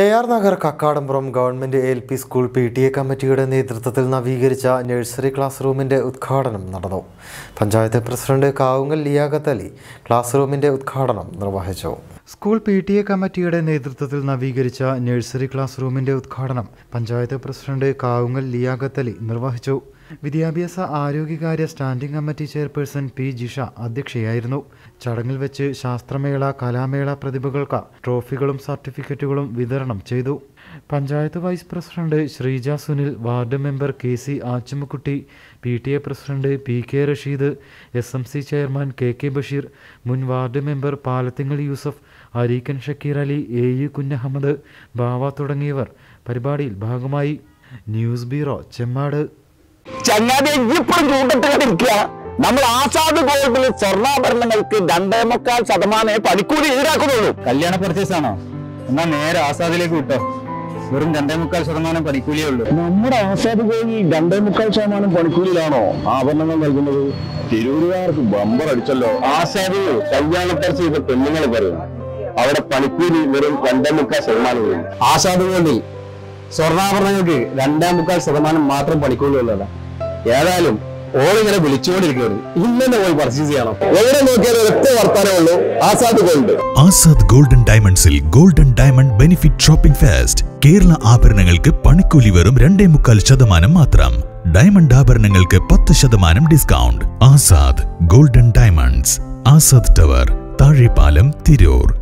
A R Nagar Kakkadampuram government L P school P T A കമ്മിറ്റിയുടെ നേതൃത്വത്തിൽ നവീകരിച്ച nursery class റൂമിന്റെ ഉദ്ഘാടനം നടന്നു. പഞ്ചായത്ത് പ്രസിഡന്റ് കാവുങ്ങൽ ലിയാഖത്ത് അലി ക്ലാസ് റൂമിന്റെ ഉദ്ഘാടനം നിർവഹിച്ചു. സ്കൂൾ പി ടി എ കമ്മിറ്റിയുടെ നേതൃത്വത്തിൽ നവീകരിച്ച നഴ്സറി ക്ലാസ് റൂമിന്റെ ഉദ്ഘാടനം പഞ്ചായത്ത് പ്രസിഡന്റ് കാവുങ്ങൽ ലിയാഖത്ത് അലി നിർവഹിച്ചു. വിദ്യാഭ്യാസ ആരോഗ്യകാര്യ standing committee chairperson P Jisha അധ്യക്ഷയായിരുന്നു. ചടങ്ങിൽ വെച്ച് ശാസ്ത്രമേള കലാമേള പ്രതിഭകൾക്ക് ട്രോഫികളും സർട്ടിഫിക്കറ്റുകളും വിതരണം ചെയ്തു. Panchayat vice president Sreeja Sunil ward member K C Achumukutty P T A president P K Rasheed S M C chairman K K Basheer മുൻ ward member Palathingal Yusuf Areekkan Shakeer Ali A U Kunhahammed Bava തുടങ്ങിയവർ പരിപാടിയിൽ ഭാഗമായി. News bureau Chemmad. ചങ്ങാതി ഇപ്പോഴും ഇരിക്കുക നമ്മൾ ആസാദ് ഗോൾഡിൽ സ്വർണാഭരണങ്ങൾക്ക് രണ്ടേ മുക്കാൽ ശതമാനമേ പണിക്കൂലി ഈടാക്കുന്നുള്ളൂ. കല്യാണ പർച്ചേസ് ആണോ? എന്നാ നേരെ ആസാദിലേക്ക് വിട്ടോ. വെറും രണ്ടേ മുക്കാൽ ശതമാനം പണിക്കൂലിയേ ഉള്ളൂ. നമ്മുടെ ആസാദ് ഗോൾഡിൽ രണ്ടേ മുക്കാൽ ശതമാനം പണിക്കൂലിയിലാണോ ആഭരണങ്ങൾ നൽകുന്നത്? തിരൂരുകാർക്ക് ബമ്പർ അടിച്ചല്ലോ. ആസാദ് കല്യാണ പർച്ചേസ് പെണ്ണുങ്ങൾ പറയും. അവിടെ പണിക്കൂലി വെറും രണ്ടേ മുക്കാൽ ശതമാനം ആസാദ് ഗോൾഡിൽ സ്വർണാഭരണങ്ങൾക്ക് രണ്ടേ മുക്കാൽ ശതമാനം മാത്രം പണിക്കൂലി ഉള്ളതാ ഏതായാലും ഓളിങ്ങനെ വിളിച്ചുകൊണ്ടിരിക്കുകയാണ് ഇന്നെ പോയി പർച്ചേസ് ചെയ്യണം. എവിടെ നോക്കിയാലും ഒറ്റ വർത്താനേ ഉള്ളൂ ആസാദ് ഗോൾഡ്. ആസാദ് ഗോൾഡൻ ഡയമണ്ട്സിൽ golden diamond benefit shopping fest. Kerala ആഭരണങ്ങൾക്ക് പണിക്കൂലി വെറും രണ്ടേ മുക്കാൽ ശതമാനം മാത്രം. ഡയമണ്ട് ആഭരണങ്ങൾക്ക് പത്ത് ശതമാനം discount. Azad golden diamonds. Azad tower Thazhepalam Tirur.